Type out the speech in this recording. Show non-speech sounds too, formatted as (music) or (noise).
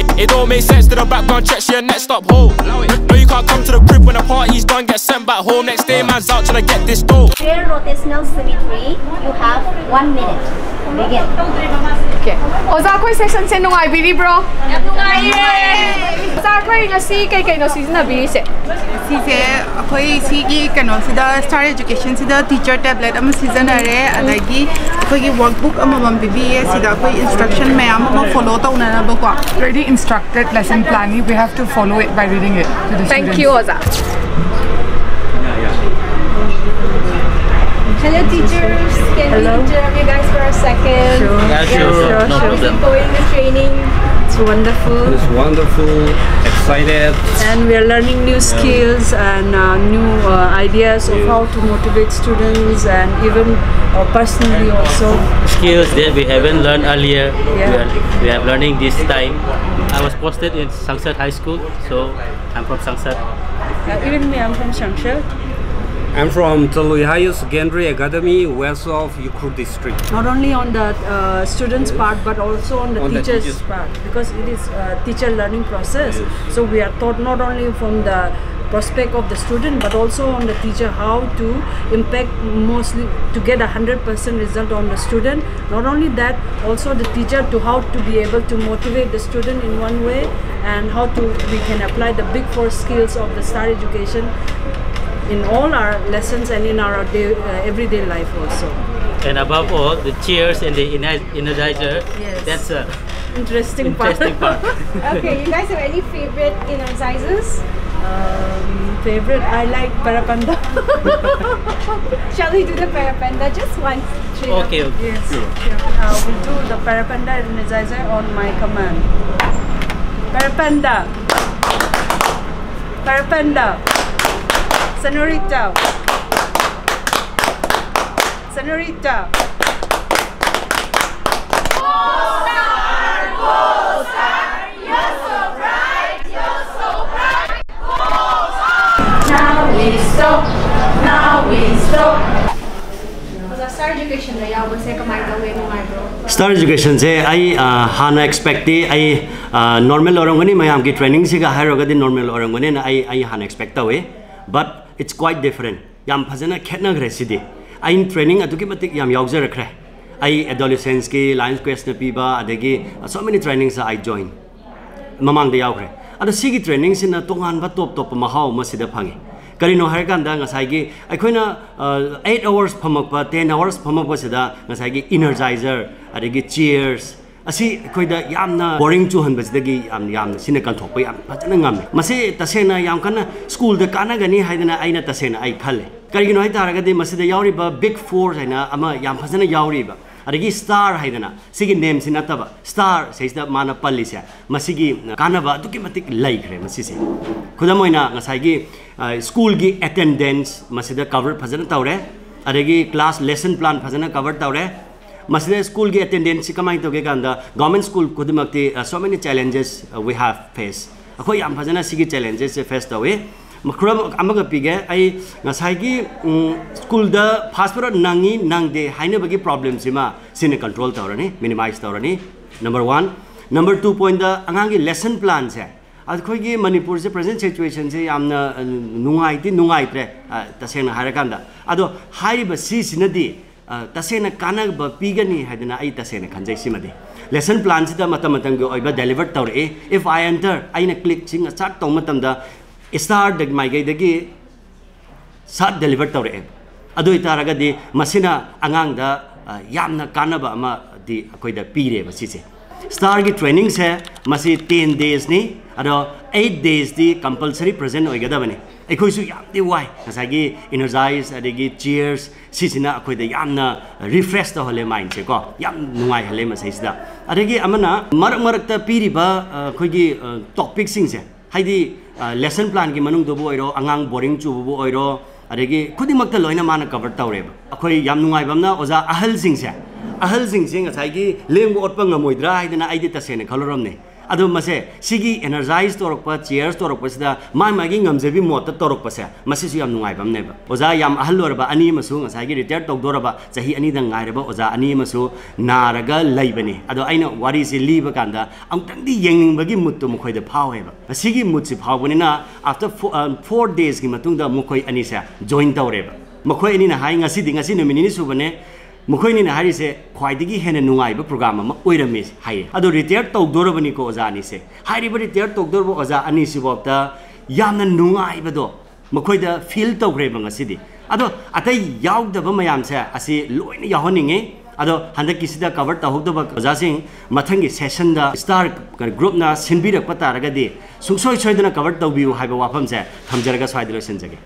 It, don't make sense to the background checks your next stop home. No, you can't come to the crib when the party's done, get sent back home. Next day, man's out trying to get this dough. Clear rotational cemetery. you have one minute. Begin. Okay. Ozakoi section sa nung bro. Ozakoi nga si kay kay no season na bili se. Si se ako si ki kano education si the teacher tablet am season are ꯑꯩꯈꯣꯏꯒꯤ ꯋꯥꯔꯛꯕꯨꯛ ꯑꯃꯃꯝ ꯄꯤꯕꯤꯌꯦ ꯁꯤꯗ ꯑꯩꯈꯣꯏ instruction ꯃꯌꯥꯝ ꯑꯃ follow ꯇꯧꯅꯅꯕꯀꯣ already instructed lesson plan. We have to follow it by reading it to the Thank students. you Oza. Hello teachers, can Hello. we interrupt you guys for a second? Sure. Yeah, sure, sure, no sure. problem. Going the training. It's wonderful. It's wonderful, excited. and we are learning new skills and uh, new uh, ideas of how to motivate students and even uh, personally also. Skills that we haven't learned earlier, Yeah. we, are, we are learning this time. I was posted in Sangsat High School, so I'm from Sangsat. Uh, even me, I'm from Shangsha. I'm from Talui High Secondary Academy, west of Yukur district. Not only on the uh, students' part, but also on the On the teachers' teachers' part, because it is a teacher learning process. So we are taught not only from the prospect of the student, but also on the teacher how to impact mostly to get a hundred percent result on the student. Not only that, also the teacher to how to be able to motivate the student in one way, and how to we can apply the big four skills of the star education in all our lessons and in our day, uh, everyday life also. And above all, the cheers and the energizer. Yes. That's a Interesting, interesting part. (laughs) Okay, you guys have any favorite energizers? Um, favorite, I like Parapanda. (laughs) Shall we do the parapanda just once? Straight okay, okay. yes, sure. Uh, we do the Parapanda energizer on my command. Parapanda. Parapanda. Senorita. Senorita. Basta kamay gawin mo nga bro. Star education से आई हाना expect आई normal औरंगनी ma'am की training से normal औरंगनी आई आई हाना एक्सपेक्ट तवे बट इट्स क्वाइट डिफरेंट याम फजना खेतनग्रे सिदी आई ट्रेनिंग अदुकी मतिक याम यावजरखरे आई एडोलेसेंस की लाइन्स क्वेस्ट न पीबा अदगी सो मेनी ट्रेनिंग्स आई जॉइन ममांग यावखरे अदो सिगी ट्रेनिंग सिना तोंगान बा टॉप टॉप महाव मसिदा फंगे करीनो हर कांदा ngसाइगी अखोइना 8 hours फमकपा 10 hours फमकपा सिदा ngसाइगी इनर्जाइजर अदगी चीयर्स असी यामना बोरिंग याम सिने कंथोप फजना स्कूल कानागनी आइना तसेना आई खले तारगदी बिग फोर है यावरिबा स्टार है नेम से नतबा स्टार सेसिदा माना पल्लिसे कानबा लैखरे खुदम स्कूल की अटेंडेंस कवर फजन तौरे अदगी क्लास लेसन प्लान फजन कवर तौरे मसिदा स्कूल की अटेंडेंस से कमाई कांदा government school खुदमक्ति so many challenges we have face अखोय याम फजन सिगी चैलेंजेस से फेस तौवे मखुरम अमगा पिगे ngसाइगी स्कूल फास्ट नंगी नंगदे हाइनबगी प्रॉब्लम सिने कंट्रोल तौरनी मिनिमाइज तौरनी नंबर 1 नंबर 2 पॉइंट अंगांगी लेसन प्लान से अखोगी मणिपुर से प्रेजेंट सिचुएशन से हारकांदा अदो हारिबा सिसिनदी तसेना कानब पीगनी है आई तसेना सिमदे लेसन प्लान से मतम तौरे। इफ़ आई एंटर आइना क्लिक सिंग स्टार्ट तौ मतमदा स्टार दग माइगै दगी सात डेलिवर तौरे। अदो इतारगदी मसिना अमा दी ꯁ꯭ꯇꯥꯔꯒꯤ ꯇ꯭ꯔꯦꯅꯤꯡꯁꯦ ꯃꯁꯤ ꯇꯦꯟ ꯗꯦꯖꯅꯤ ꯑꯗꯣ ꯑꯩꯠ ꯗꯦꯖꯇꯤ ꯀꯝꯄꯜꯁꯔꯤ ꯄ꯭ꯔꯖꯦꯟ ꯑꯣꯏꯒꯗꯕꯅꯤ ꯑꯩꯈꯣꯏꯁꯨ ꯌꯥꯝꯗꯤ ꯋꯥꯏ ꯉꯁꯥꯏꯒꯤ ꯏꯅꯔꯖꯥꯏꯁ ꯑꯗꯒꯤ ꯆꯤꯌꯔꯁ ꯁꯤꯁꯤꯅ ꯑꯩꯈꯣꯏꯗ ꯌꯥꯝꯅ ꯔꯤꯐ꯭ꯔꯦꯁ ꯇꯧꯍꯜꯂꯦ ꯃꯥꯏꯟꯁꯦꯀꯣ ꯌꯥꯝ ꯅꯨꯡꯉꯥꯏꯍꯜꯂꯦ ꯃꯁꯤꯁꯤꯗ ꯑꯗꯒꯤ ꯑꯃꯅ ꯃꯔꯛ ꯃꯔꯛꯇ ꯄꯤꯔꯤꯕ ꯑꯩꯈꯣꯏꯒꯤ ꯇꯣꯄꯤꯛꯁꯤꯡꯁꯦ ꯍꯥꯏꯗꯤ ꯂꯦꯁꯟ ꯄ꯭ꯂꯥꯟꯒꯤ ꯃꯅꯨꯡꯗꯕꯨ ꯑꯣꯏꯔꯣ ꯑꯉꯥꯡ ꯕꯣꯔꯤꯡ ꯆꯨꯕꯕꯨ ꯑꯣꯏꯔꯣ ꯑꯗꯒꯤ ꯈꯨꯗꯤꯡꯃꯛꯇ ꯂꯣꯏꯅ ꯃꯥꯅ ꯀꯕꯔ ꯇꯧꯔꯦꯕ ꯑꯩꯈꯣꯏ ꯌꯥꯝ ꯅꯨꯡꯉꯥꯏꯕ ꯑꯃꯅ ꯑꯣꯖꯥ ꯑꯍꯜꯁꯤꯡꯁꯦ ꯑꯍꯜꯁꯤꯡꯁꯦ ꯉꯁꯥꯏꯒꯤ ꯂꯦꯡꯕ ꯑꯣꯠꯄ ꯉꯝꯃꯣꯏꯗ꯭ꯔꯥ ꯍꯥꯏꯗꯅ ꯑꯩꯗꯤ ꯇꯁꯦꯡꯅ ꯈꯜꯂꯨꯔꯝꯅꯦ ꯑꯗꯣ ꯃꯁꯦ ꯁꯤꯒꯤ ꯑꯦꯅꯔꯖꯥꯏꯁ ꯇꯧꯔꯛꯄ ꯆꯤꯌꯔꯁ ꯇꯧꯔꯛꯄꯁꯤꯗ ꯃꯥꯒꯤ ꯃꯥꯒꯤ ꯉꯝꯖꯕꯤ ꯃꯣꯠꯇ ꯇꯧꯔꯛꯄꯁꯦ ꯃꯁꯤꯁꯨ ꯌꯥꯝ ꯅꯨꯡꯉꯥꯏꯕ ꯑꯃꯅꯦꯕ ꯑꯣꯖꯥ ꯌꯥꯝ ꯑꯍꯜ ꯑꯣꯏꯔꯕ ꯑꯅꯤ ꯑꯃꯁꯨ ꯉꯁꯥꯏꯒꯤ ꯔꯤꯇꯥꯌꯔ ꯇꯧꯗꯣꯔꯕ ꯆꯍꯤ ꯑꯅꯤꯗ ꯉꯥꯏꯔꯕ ꯑꯣꯖꯥ ꯑꯅꯤ ꯑꯃꯁꯨ ꯅꯥꯔꯒ ꯂꯩꯕꯅꯤ ꯑꯗꯣ ꯑꯩꯅ ꯋꯥꯔꯤꯁꯤ ꯂꯤꯕ ꯀꯥꯟꯗ ꯑꯃꯨꯛꯇꯪꯗꯤ ꯌꯦꯡꯅꯤꯡꯕꯒꯤ ꯃꯨꯠꯇꯨ ꯃꯈꯣꯏꯗ ꯐꯥꯎꯋꯦꯕ ꯃꯁꯤꯒꯤ ꯃꯨꯠꯁꯤ ꯐꯥꯎꯕꯅꯤꯅ ꯑꯥꯐꯇꯔ ꯐꯣꯔ ꯗꯦꯖꯀꯤ ꯃꯇꯨꯡꯗ ꯃꯈꯣꯏ ꯑꯅꯤꯁꯦ ꯖꯣꯏꯟ ꯇꯧꯔꯦꯕ ꯃꯈꯣꯏ ꯑꯅꯤꯅ ꯍꯥꯏ ꯉꯁꯤꯗꯤ ꯉꯁꯤ ꯅꯨꯃꯤꯠ ꯅꯤꯅꯤ ꯁꯨꯕꯅꯦ ꯃꯈꯣꯏꯅꯤꯅ ꯍꯥꯏꯔꯤꯁꯦ ꯈ꯭ꯋꯥꯏꯗꯒꯤ ꯍꯦꯟꯅ ꯅꯨꯡꯉꯥꯏꯕ ꯄ꯭ꯔꯣꯒ꯭ꯔꯥꯝ ꯑꯃ ꯑꯣꯏꯔꯝꯃꯤ ꯍꯥꯏꯌꯦ ꯑꯗꯣ ꯔꯤꯇꯤꯌꯔ ꯇꯧꯗꯣꯔꯕꯅꯤꯀꯣ ꯑꯣꯖꯥ ꯑꯅꯤꯁꯦ ꯍꯥꯏꯔꯤꯕ ꯔꯤꯇꯤꯌꯔ ꯇꯧꯗꯣꯔꯕ ꯑꯣꯖꯥ ꯑꯅꯤꯁꯤꯐꯥꯎꯗ ꯌꯥꯝꯅ ꯅꯨꯡꯉꯥꯏꯕꯗꯣ ꯃꯈꯣꯏꯗ ꯐꯤꯜ ꯇꯧꯈ꯭ꯔꯦꯕ ꯉꯁꯤꯗꯤ ꯑꯗꯣ ꯑꯇꯩ ꯌꯥꯎꯗꯕ ꯃꯌꯥꯝꯁꯦ ꯑꯁꯤ ꯂꯣꯏꯅ ꯌꯥꯎꯍꯟꯅꯤꯡꯉꯤ ꯑꯗꯣ ꯍꯟꯗꯛꯀꯤꯁꯤꯗ ꯀꯕꯔ ꯇꯧꯍꯧꯗꯕ ꯑꯣꯖꯥꯁꯤꯡ ꯃꯊꯪꯒꯤ ꯁꯦꯁꯟꯗ ꯁ꯭ꯇꯥꯔ ꯒ꯭ꯔꯨꯞꯅ ꯁꯤꯟꯕꯤꯔꯛꯄ ꯇꯥꯔꯒꯗꯤ ꯁꯨꯡꯁꯣꯏ ꯁꯣꯏꯗꯅ ꯀꯕꯔ ꯇꯧꯕꯤꯌꯨ ꯍꯥꯏꯕ ꯋꯥꯐꯝꯁꯦ ꯊꯝꯖꯔꯒ ꯁ꯭ꯋꯥꯏꯗ ꯂꯣꯏꯁꯤꯟꯖꯒꯦ